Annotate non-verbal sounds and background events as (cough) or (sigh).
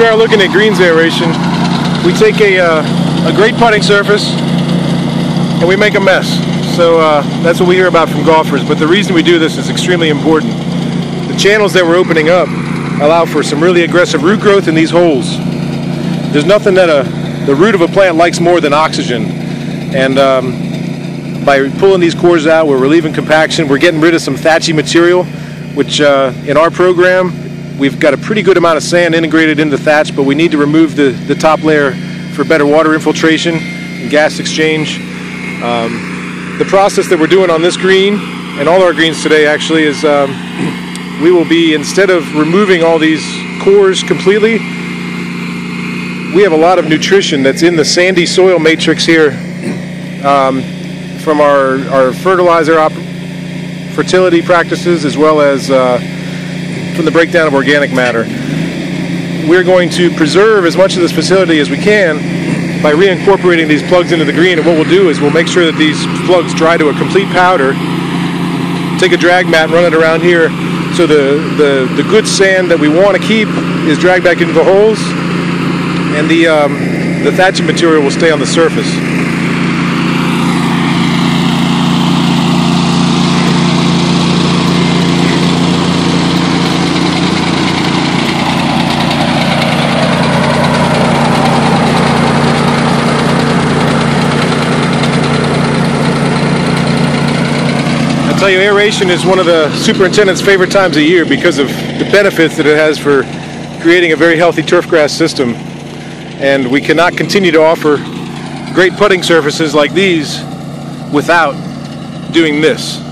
we are looking at greens aeration. We take a, uh, a great putting surface and we make a mess. So uh, that's what we hear about from golfers. But the reason we do this is extremely important. The channels that we're opening up allow for some really aggressive root growth in these holes. There's nothing that a, the root of a plant likes more than oxygen. And um, by pulling these cores out, we're relieving compaction. We're getting rid of some thatchy material, which uh, in our program We've got a pretty good amount of sand integrated into the thatch, but we need to remove the, the top layer for better water infiltration and gas exchange. Um, the process that we're doing on this green and all our greens today actually is um, (clears throat) we will be, instead of removing all these cores completely, we have a lot of nutrition that's in the sandy soil matrix here um, from our, our fertilizer fertility practices as well as uh, from the breakdown of organic matter. We're going to preserve as much of this facility as we can by reincorporating these plugs into the green. And what we'll do is we'll make sure that these plugs dry to a complete powder, take a drag mat and run it around here so the, the, the good sand that we want to keep is dragged back into the holes and the, um, the thatching material will stay on the surface. Tell you, aeration is one of the superintendent's favorite times of year because of the benefits that it has for creating a very healthy turf grass system. And we cannot continue to offer great putting surfaces like these without doing this.